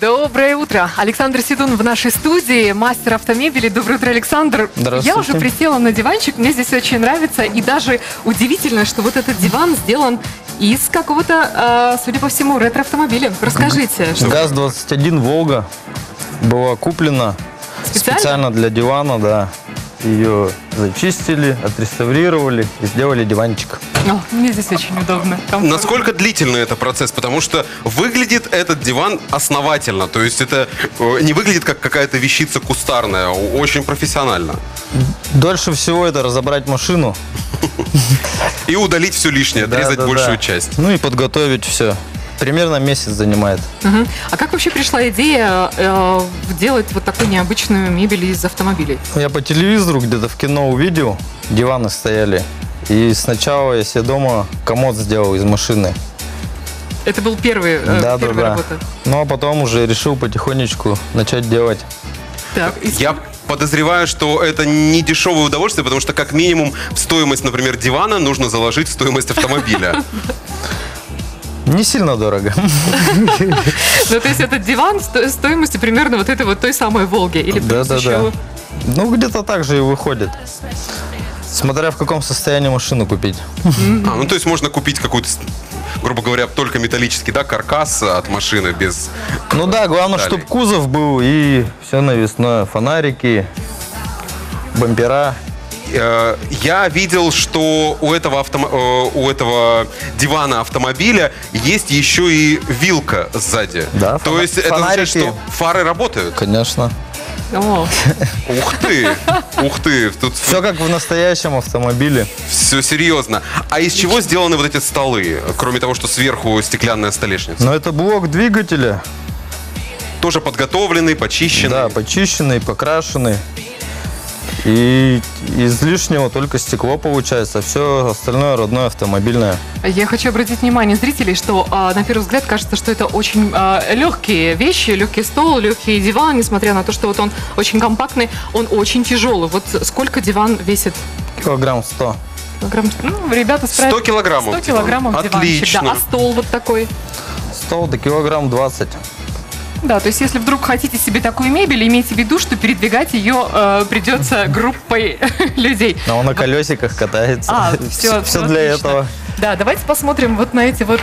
Доброе утро. Александр Сидун в нашей студии, мастер автомебели. Доброе утро, Александр. Я уже присела на диванчик, мне здесь очень нравится. И даже удивительно, что вот этот диван сделан из какого-то, э, судя по всему, ретро-автомобиля. Расскажите, что ГАЗ-21 «Волга» была куплена Специально? специально для дивана, да. Ее зачистили, отреставрировали и сделали диванчик. О, мне здесь очень удобно. комфортно. Насколько длительный это процесс? Потому что выглядит этот диван основательно. То есть это э, не выглядит как какая-то вещица кустарная, очень профессионально. Дольше всего это разобрать машину. И удалить все лишнее, отрезать большую часть. Ну и подготовить все. Примерно месяц занимает. Мгм. А как вообще пришла идея э, делать вот такую необычную мебель из автомобилей? Я по телевизору где-то в кино увидел, диваны стояли. И сначала я себе дома комод сделал из машины. Это был первый, э, да, да, первая да. работа. Ну а потом уже решил потихонечку начать делать. Так, и Я подозреваю, что это не дешевое удовольствие, потому что как минимум в стоимость, например, дивана нужно заложить в стоимость автомобиля. Не сильно дорого. Ну, то есть этот диван сто- стоимостью примерно вот этой вот той самой Волги. Или Да, плюс да, еще... да. Ну, где-то так же и выходит. Смотря в каком состоянии машину купить. А, ну то есть можно купить какую-то, грубо говоря, только металлический, да, каркас от машины без... Ну да, главное, чтобы кузов был и все навесное. Фонарики, бампера. Э, Я видел, что у этого, автомо- э, у этого дивана автомобиля есть еще и вилка сзади. Да, То фона- есть это означает, фонарики. что фары работают. Конечно. О, Ух ты! Ух ты! Тут Все как в настоящем автомобиле. все серьезно. А из чего сделаны вот эти столы? Кроме того, что сверху стеклянная столешница. Но это блок двигателя. Тоже подготовленный, почищенный. Да, почищенный, покрашенный. И из лишнего только стекло получается, а все остальное родное автомобильное. Я хочу обратить внимание зрителей, что а, на первый взгляд кажется, что это очень а, легкие вещи, легкий стол, легкий диван, несмотря на то, что вот он очень компактный, он очень тяжелый. Вот сколько диван весит? Килограмм 100. Килограмм? Ну, ребята справятся. 100 килограммов 100 килограммов диван. диванчик, Отлично. да. А стол вот такой? Стол до килограмм 20. Да, то есть если вдруг хотите себе такую мебель, имейте в виду, что передвигать ее э, придется группой людей. А он на колесиках катается. А, все, Все для этого. Да, давайте посмотрим вот на эти вот.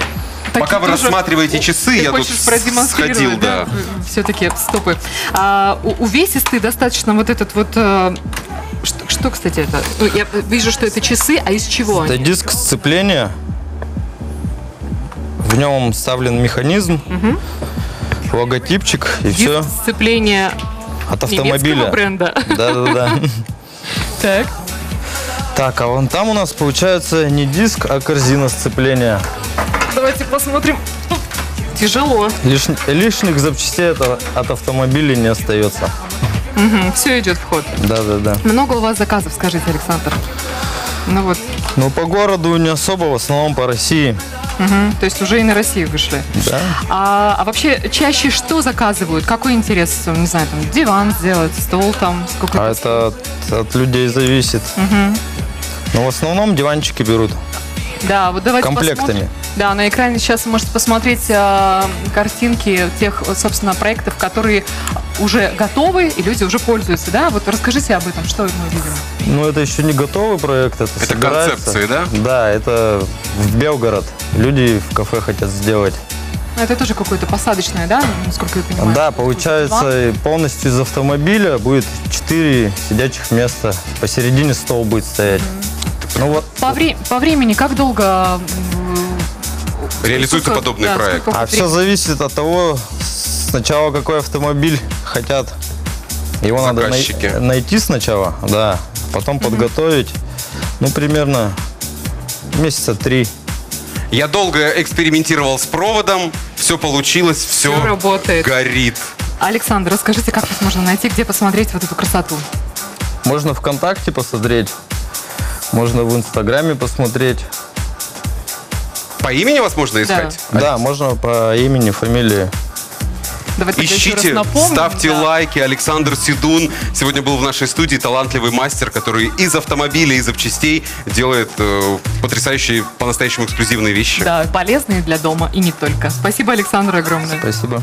Пока вы рассматриваете часы, Ты я тут хочешь продемонстрировать, сходил, да. Все-таки стопы. А, у- увесистый достаточно вот этот вот. э, что, что, кстати, это? Ну, Я вижу, что это часы, а из чего Это они? диск сцепления. В нем вставлен механизм, логотипчик и Диск все сцепления от автомобиля. бренда. Да-да-да. Так. Так, а вон там у нас получается не диск, а корзина сцепления. Давайте посмотрим. Тяжело. Лишн- лишних запчастей от, от автомобиля не остается. Все идет в ход. Да-да-да. Много у вас заказов, скажите, Александр? Ну вот, Ну, по городу не особо, в основном по России. Мгм, то есть уже и на Россию вышли. Да. А, а вообще чаще что заказывают? Какой интерес? Не знаю, там диван сделать, стол там, сколько А это от, от людей зависит. Но в основном диванчики берут. Да, вот давайте комплектами. посмотрим. Да, на экране сейчас вы можете посмотреть а, картинки тех, собственно, проектов, которые уже готовы и люди уже пользуются, да? Вот расскажите об этом, что мы видим. Ну, это еще не готовый проект, это, Это собирается. концепции, да? Да, это в Белгород. Люди в кафе хотят сделать. Ну, Это тоже какое-то посадочное, да, насколько я понимаю? Да, получается, полностью из автомобиля будет 4 сидячих места. Посередине стол будет стоять. Ну вот, По, вре- по времени как долго... м, Реализуется сколько- подобный да, проект. а все зависит от того, сначала какой автомобиль хотят. Его надо най- Заказчики. найти сначала, да, потом подготовить. Ну, примерно месяца три. Я долго экспериментировал с проводом, все получилось, все, Всё работает. горит. Александр, расскажите, как вас можно найти, где посмотреть вот эту красоту? Можно ВКонтакте посмотреть, можно в Инстаграме посмотреть. По имени вас можно искать? Да, можно по имени, фамилии. Давайте Ищите, напомним, ставьте да. лайки. Александр Сидун сегодня был в нашей студии, талантливый мастер, который из автомобиля, из запчастей делает э, потрясающие, по-настоящему эксклюзивные вещи. Да, полезные для дома и не только. Спасибо, Александр, огромное. Спасибо.